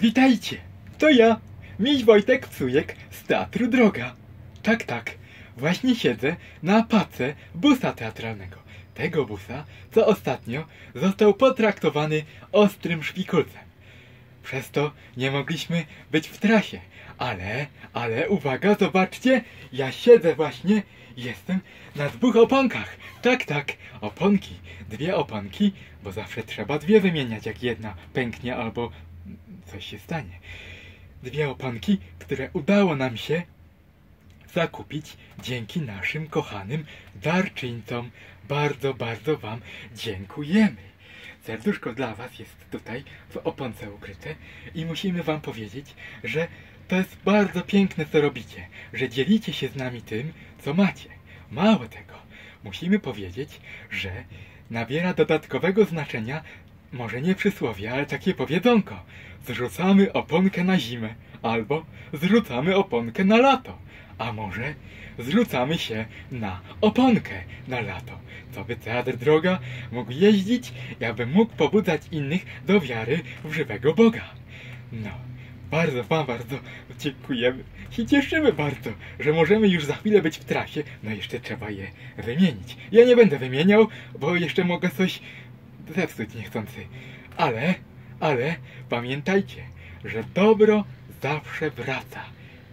Witajcie! To ja, miś Wojtek Psujek z Teatru Droga. Tak, tak, właśnie siedzę na pace busa teatralnego. Tego busa, co ostatnio został potraktowany ostrym szpikulcem. Przez to nie mogliśmy być w trasie. Ale, ale uwaga, zobaczcie, ja siedzę właśnie, jestem na dwóch oponkach. Tak, tak, oponki, dwie oponki, bo zawsze trzeba dwie wymieniać, jak jedna pęknie albo coś się stanie. Dwie oponki, które udało nam się zakupić dzięki naszym kochanym darczyńcom. Bardzo, bardzo Wam dziękujemy. Serduszko dla Was jest tutaj w oponce ukryte i musimy Wam powiedzieć, że to jest bardzo piękne, co robicie, że dzielicie się z nami tym, co macie. Mało tego, musimy powiedzieć, że nabiera dodatkowego znaczenia może nie przysłowie, ale takie powiedzonko. Zrzucamy oponkę na zimę, albo zrzucamy oponkę na lato, a może zrzucamy się na oponkę na lato. Co by teatr droga mógł jeździć, aby mógł pobudzać innych do wiary w żywego Boga. No, bardzo Wam bardzo dziękujemy. I cieszymy bardzo, że możemy już za chwilę być w trasie. No jeszcze trzeba je wymienić. Ja nie będę wymieniał, bo jeszcze mogę coś zepsuć niechcący. Ale, ale pamiętajcie, że dobro zawsze wraca.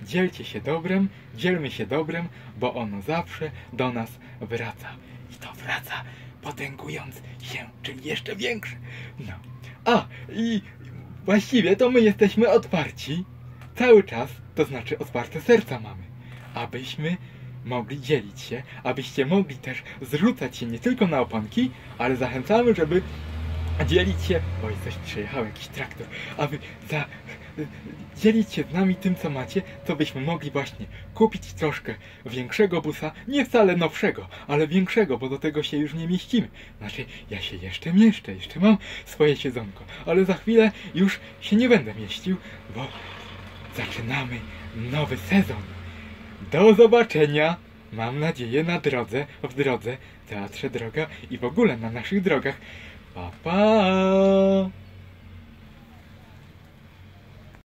Dzielcie się dobrem, dzielmy się dobrem, bo ono zawsze do nas wraca. I to wraca potęgując się, czyli jeszcze większe. No. A, i właściwie to my jesteśmy otwarci cały czas, to znaczy otwarte serca mamy, abyśmy mogli dzielić się, abyście mogli też zrzucać się nie tylko na oponki, ale zachęcamy, żeby dzielić się, oj coś przejechał jakiś traktor, aby za, dzielić się z nami tym co macie, to byśmy mogli właśnie kupić troszkę większego busa, nie wcale nowszego, ale większego, bo do tego się już nie mieścimy. Znaczy, ja się jeszcze mieszczę, jeszcze mam swoje siedzonko, ale za chwilę już się nie będę mieścił, bo zaczynamy nowy sezon. Do zobaczenia, mam nadzieję, na drodze, w drodze, Teatrze Droga i w ogóle na naszych drogach. Pa, pa!